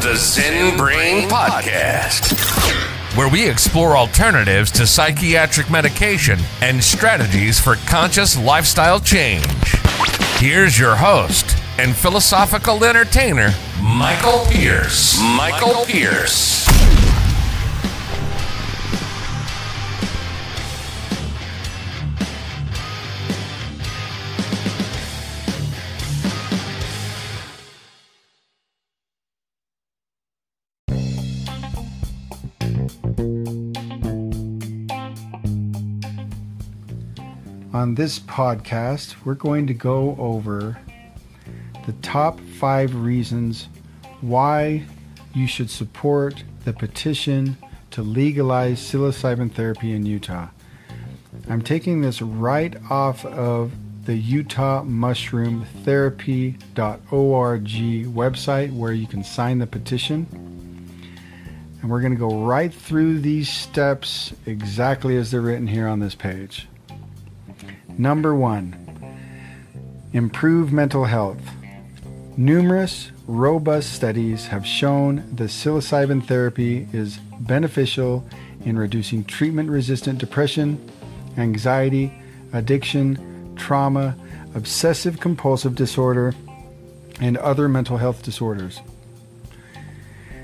to the Zen Brain Podcast, where we explore alternatives to psychiatric medication and strategies for conscious lifestyle change. Here's your host and philosophical entertainer, Michael Pierce. Michael Pierce. On this podcast, we're going to go over the top five reasons why you should support the petition to legalize psilocybin therapy in Utah. I'm taking this right off of the Utah Mushroom Therapy.org website where you can sign the petition. And we're going to go right through these steps exactly as they're written here on this page. Number one, improve mental health. Numerous robust studies have shown that psilocybin therapy is beneficial in reducing treatment resistant depression, anxiety, addiction, trauma, obsessive compulsive disorder, and other mental health disorders.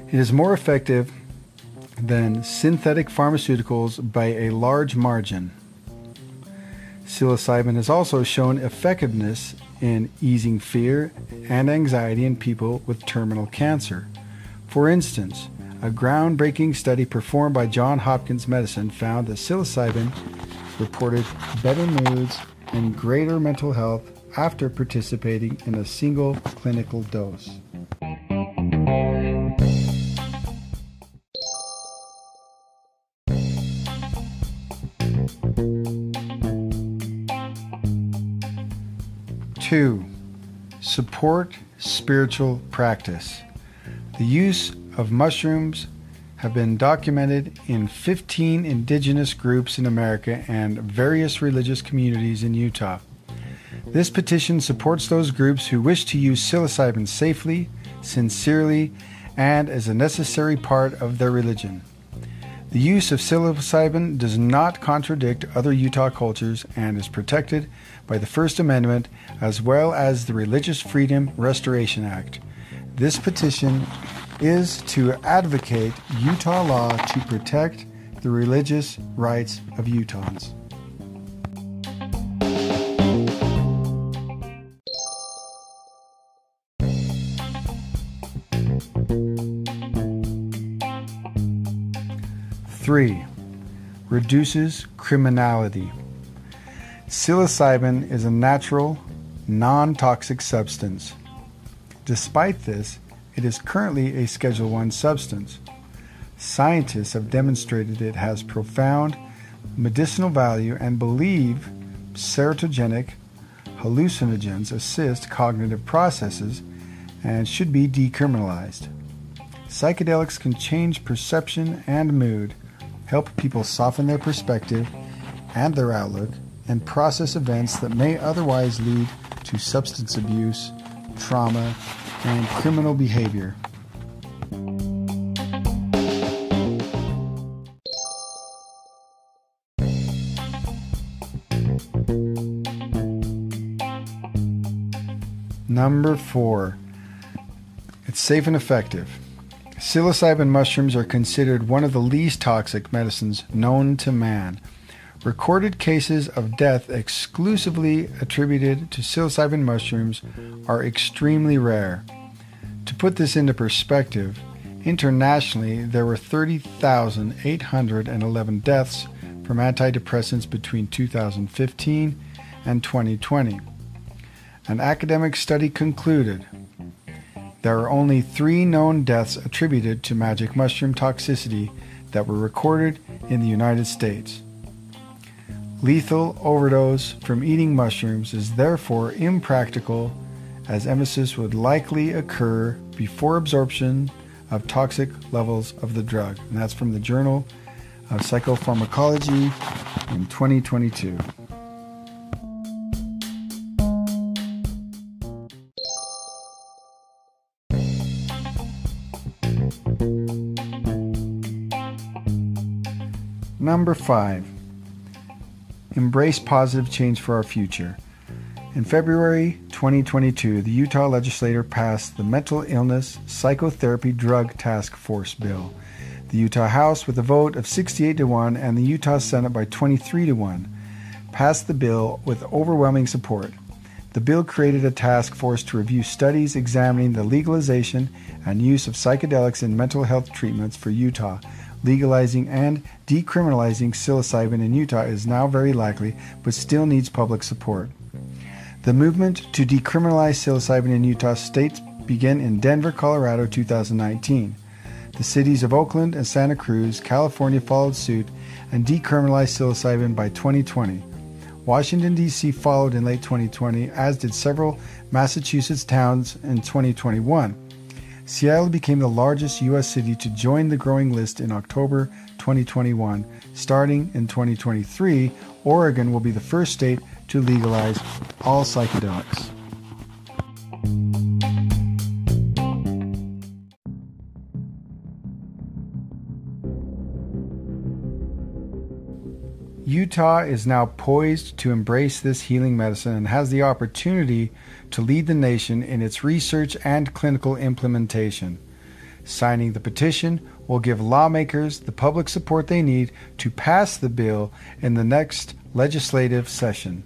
It is more effective than synthetic pharmaceuticals by a large margin. Psilocybin has also shown effectiveness in easing fear and anxiety in people with terminal cancer. For instance, a groundbreaking study performed by Johns Hopkins Medicine found that psilocybin reported better moods and greater mental health after participating in a single clinical dose. Two, support spiritual practice. The use of mushrooms have been documented in 15 indigenous groups in America and various religious communities in Utah. This petition supports those groups who wish to use psilocybin safely, sincerely, and as a necessary part of their religion. The use of psilocybin does not contradict other Utah cultures and is protected by the First Amendment as well as the Religious Freedom Restoration Act. This petition is to advocate Utah law to protect the religious rights of Utahns. Three, reduces criminality. Psilocybin is a natural, non toxic substance. Despite this, it is currently a Schedule 1 substance. Scientists have demonstrated it has profound medicinal value and believe serotonergic hallucinogens assist cognitive processes and should be decriminalized. Psychedelics can change perception and mood, help people soften their perspective and their outlook, and process events that may otherwise lead to substance abuse, trauma, and criminal behavior. Number four, it's safe and effective. Psilocybin mushrooms are considered one of the least toxic medicines known to man. Recorded cases of death exclusively attributed to psilocybin mushrooms are extremely rare. To put this into perspective, internationally there were 30,811 deaths from antidepressants between 2015 and 2020. An academic study concluded there are only three known deaths attributed to magic mushroom toxicity that were recorded in the United States. Lethal overdose from eating mushrooms is therefore impractical, as emesis would likely occur before absorption of toxic levels of the drug. And that's from the Journal of Psychopharmacology in 2022. Number five, embrace positive change for our future. In February 2022, the Utah legislature passed the Mental Illness Psychotherapy Drug Task Force Bill. The Utah House, with a vote of 68 to 1, and the Utah Senate by 23 to 1, passed the bill with overwhelming support. The bill created a task force to review studies examining the legalization and use of psychedelics in mental health treatments for Utah. Legalizing and decriminalizing psilocybin in Utah is now very likely, but still needs public support. The movement to decriminalize psilocybin in Utah states began in Denver, Colorado, 2019. The cities of Oakland and Santa Cruz, California followed suit and decriminalized psilocybin by 2020. Washington, D.C. followed in late 2020, as did several Massachusetts towns in 2021. Seattle became the largest U.S. city to join the growing list in October 2021. Starting in 2023, Oregon will be the first state to legalize all psychedelics. Utah is now poised to embrace this healing medicine and has the opportunity to lead the nation in its research and clinical implementation. Signing the petition will give lawmakers the public support they need to pass the bill in the next legislative session.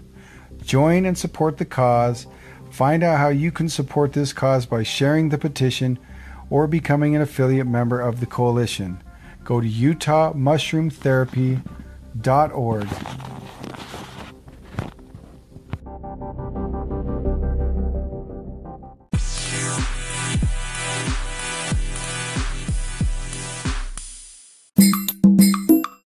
Join and support the cause. Find out how you can support this cause by sharing the petition or becoming an affiliate member of the coalition. Go to utahmushroomtherapy.org